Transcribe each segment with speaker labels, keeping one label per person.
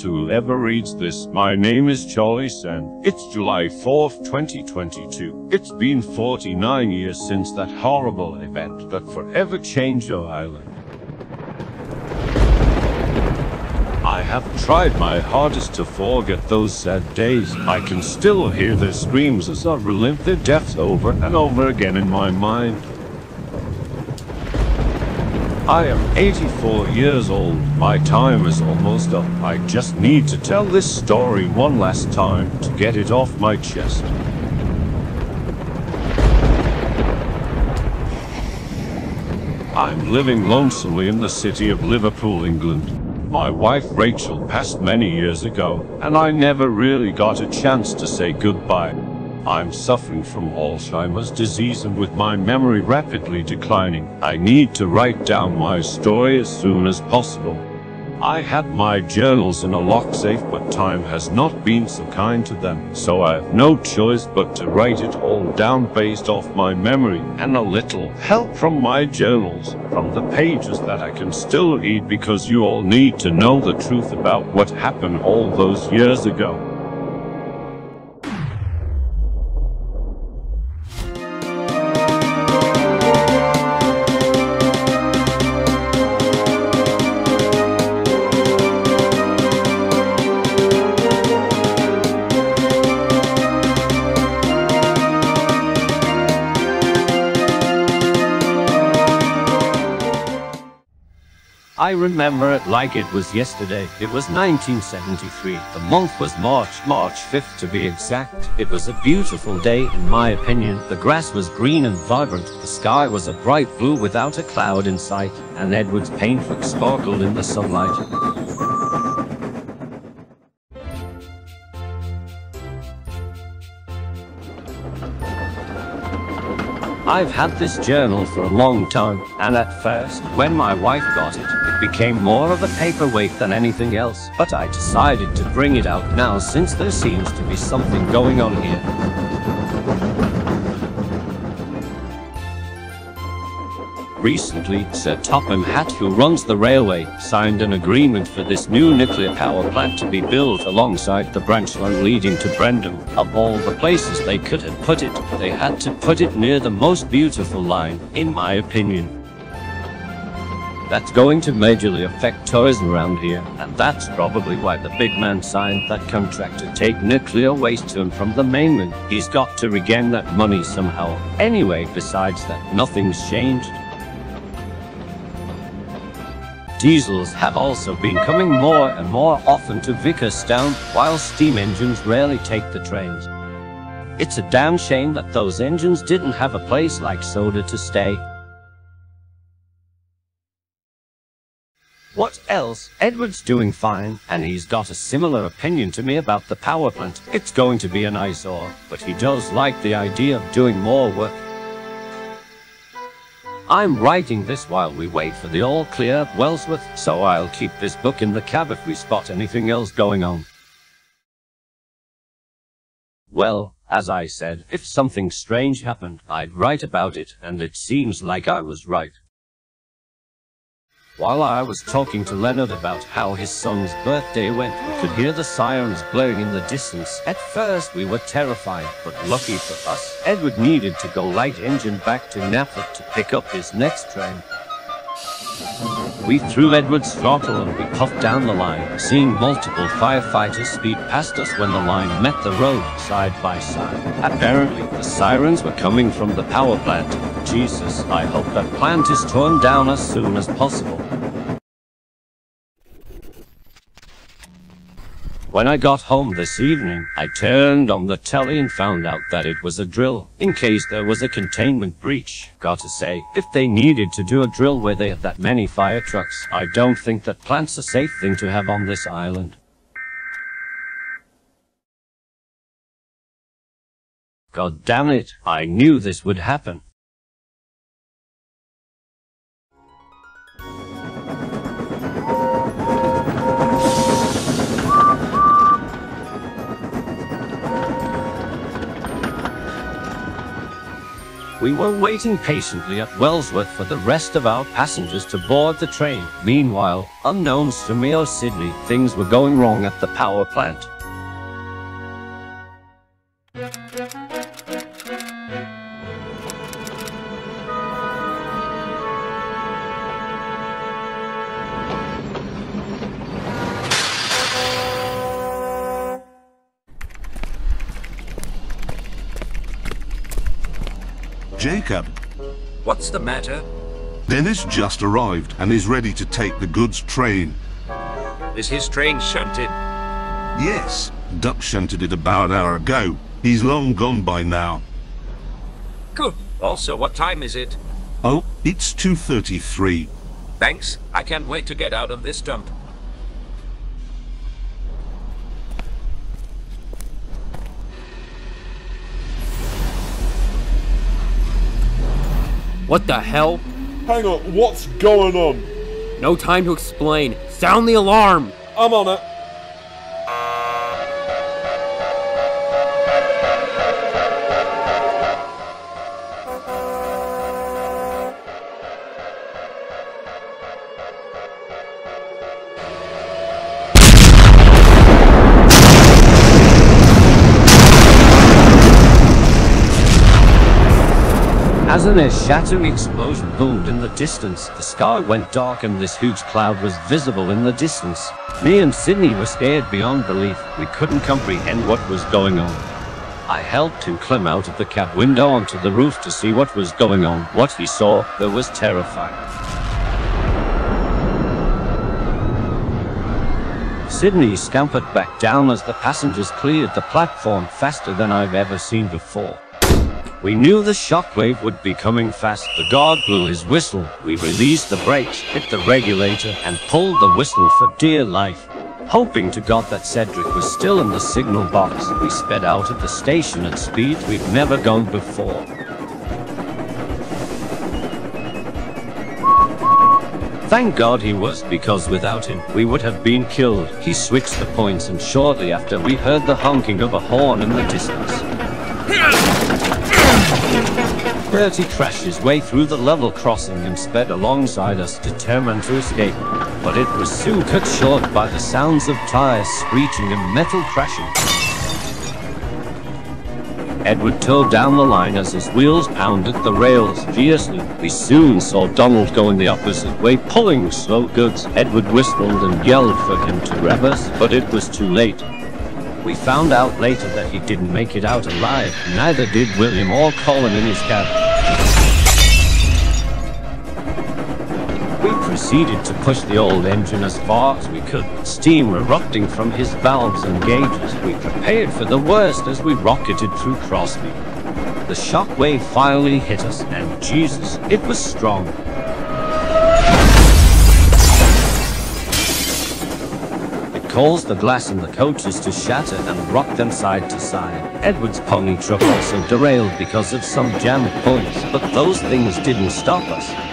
Speaker 1: whoever reads this. My name is Charlie Sen. It's July 4th, 2022. It's been 49 years since that horrible event that forever changed our island. I have tried my hardest to forget those sad days. I can still hear their screams as I relive their deaths over and over again in my mind. I am 84 years old. My time is almost up. I just need to tell this story one last time to get it off my chest. I'm living lonesomely in the city of Liverpool, England. My wife Rachel passed many years ago, and I never really got a chance to say goodbye. I'm suffering from Alzheimer's disease and with my memory rapidly declining, I need to write down my story as soon as possible. I had my journals in a lock safe, but time has not been so kind to them, so I have no choice but to write it all down based off my memory and a little help from my journals, from the pages that I can still read because you all need to know the truth about what happened all those years ago. I remember it like it was yesterday. It was 1973. The month was March, March 5th to be exact. It was a beautiful day in my opinion. The grass was green and vibrant. The sky was a bright blue without a cloud in sight. And Edward's paintwork sparkled in the sunlight. I've had this journal for a long time, and at first, when my wife got it, became more of a paperweight than anything else. But I decided to bring it out now since there seems to be something going on here. Recently, Sir Topham Hatt, who runs the railway, signed an agreement for this new nuclear power plant to be built alongside the branch line leading to Brendam. Of all the places they could have put it, they had to put it near the most beautiful line, in my opinion. That's going to majorly affect tourism around here, and that's probably why the big man signed that contract to take nuclear waste to and from the mainland. He's got to regain that money somehow. Anyway, besides that, nothing's changed. Diesels have also been coming more and more often to Vickerstown, while steam engines rarely take the trains. It's a damn shame that those engines didn't have a place like Sodor to stay. Else? Edward's doing fine, and he's got a similar opinion to me about the power plant. It's going to be an eyesore, but he does like the idea of doing more work. I'm writing this while we wait for the all clear at Wellsworth, so I'll keep this book in the cab if we spot anything else going on. Well, as I said, if something strange happened, I'd write about it, and it seems like I was right. While I was talking to Leonard about how his son's birthday went, we could hear the sirens blaring in the distance. At first, we were terrified, but lucky for us, Edward needed to go light engine back to Knapford to pick up his next train. We threw Edward's throttle and we puffed down the line, seeing multiple firefighters speed past us when the line met the road side by side. Apparently, the sirens were coming from the power plant. Jesus, I hope that plant is torn down as soon as possible. When I got home this evening, I turned on the telly and found out that it was a drill, in case there was a containment breach. Gotta say, if they needed to do a drill where they have that many fire trucks, I don't think that plant's a safe thing to have on this island. God damn it, I knew this would happen. We were waiting patiently at Wellsworth for the rest of our passengers to board the train. Meanwhile, unknowns to me or Sydney, things were going wrong at the power plant.
Speaker 2: Jacob,
Speaker 3: What's the matter?
Speaker 2: Dennis just arrived and is ready to take the goods train.
Speaker 3: Is his train shunted?
Speaker 2: Yes, Duck shunted it about an hour ago. He's long gone by now.
Speaker 3: Good. Also, what time is it?
Speaker 2: Oh, it's 2.33.
Speaker 3: Thanks. I can't wait to get out of this dump.
Speaker 4: What the hell?
Speaker 5: Hang on, what's going on?
Speaker 4: No time to explain. Sound the alarm!
Speaker 5: I'm on it.
Speaker 1: As an earth-shattering explosion boomed in the distance, the sky went dark and this huge cloud was visible in the distance. Me and Sydney were scared beyond belief. We couldn't comprehend what was going on. I helped him climb out of the cab window onto the roof to see what was going on. What he saw there was terrifying. Sydney scampered back down as the passengers cleared the platform faster than I've ever seen before. We knew the shockwave would be coming fast. The guard blew his whistle. We released the brakes, hit the regulator, and pulled the whistle for dear life. Hoping to God that Cedric was still in the signal box, we sped out of the station at speeds we've never gone before. Thank God he was, because without him, we would have been killed. He switched the points, and shortly after, we heard the honking of a horn in the distance. Bertie crashed his way through the level crossing and sped alongside us, determined to escape. But it was soon cut short by the sounds of tires screeching and metal crashing. Edward tore down the line as his wheels pounded the rails fiercely. We soon saw Donald going the opposite way, pulling slow goods. Edward whistled and yelled for him to reverse, but it was too late. We found out later that he didn't make it out alive, neither did William or Colin in his cab. We proceeded to push the old engine as far as we could, steam erupting from his valves and gauges. We prepared for the worst as we rocketed through Crosby. The shockwave finally hit us, and Jesus, it was strong. Caused the glass in the coaches to shatter and rock them side to side. Edward's pony truck also derailed because of some jammed points, but those things didn't stop us.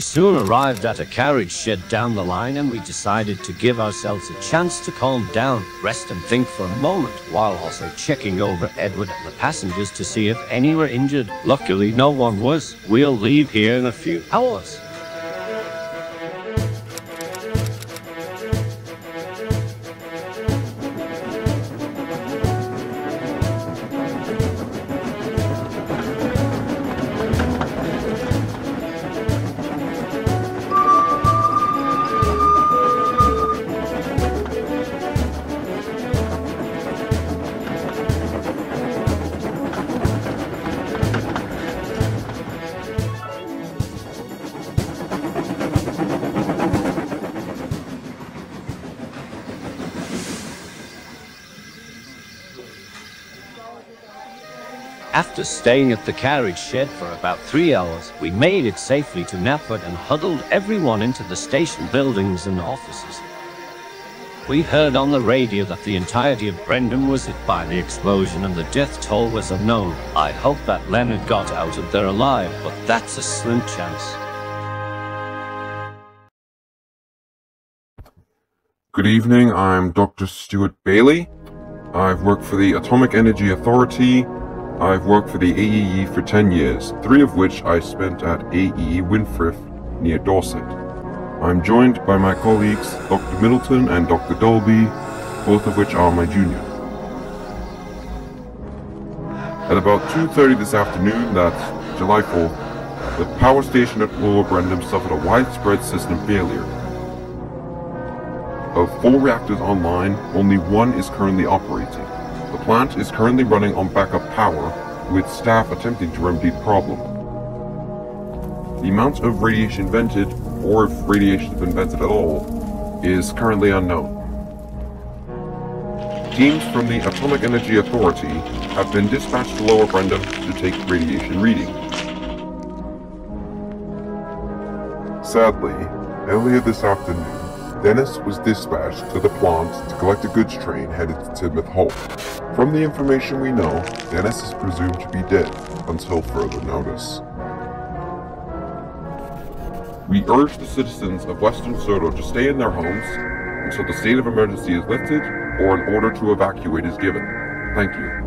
Speaker 1: We soon arrived at a carriage shed down the line and we decided to give ourselves a chance to calm down, rest and think for a moment, while also checking over Edward and the passengers to see if any were injured. Luckily no one was. We'll leave here in a few hours. After staying at the carriage shed for about three hours, we made it safely to Knapford and huddled everyone into the station buildings and offices. We heard on the radio that the entirety of Brendam was hit by the explosion and the death toll was unknown. I hope that Leonard got out of there alive, but that's a slim chance.
Speaker 6: Good evening, I'm Dr. Stuart Bailey. I've worked for the Atomic Energy Authority. I've worked for the AEE for 10 years, three of which I spent at AEE Winfrith near Dorset. I'm joined by my colleagues Dr. Middleton and Dr. Dolby, both of which are my junior. At about 2.30 this afternoon, that's July 4th, the power station at Lower Brendam suffered a widespread system failure. Of four reactors online, only one is currently operating. The plant is currently running on backup power, with staff attempting to remedy the problem. The amount of radiation vented, or if radiation has been vented at all, is currently unknown. Teams from the Atomic Energy Authority have been dispatched to Lower Brendam to take radiation readings. Sadly, earlier this afternoon, Dennis was dispatched to the plant to collect a goods train headed to Tidmouth Hall. From the information we know, Dennis is presumed to be dead until further notice. We urge the citizens of Western Sodor to stay in their homes until the state of emergency is lifted or an order to evacuate is given. Thank you.